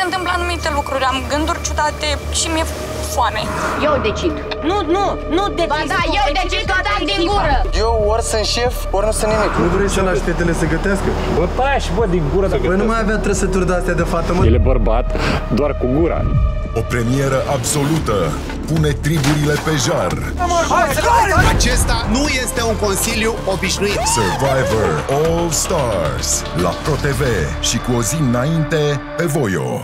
se întâmplă anumite lucruri, am gânduri ciudate și mi-e foame. Eu decid. Nu, nu, nu decid. Ba da, tu, eu decid că total din gură. Eu ori sunt șef, ori nu sunt nimic. Nu vrei să lași fetele să gătească? Bă, tași, bă, din gură Bă, nu mai avea trăsături de-astea de fată, mă. El e bărbat doar cu gura. O premieră absolută pune triburile pe jar. Acesta nu este un consiliu obișnuit. Survivor All Stars la ProTV și cu o zi înainte pe Voio.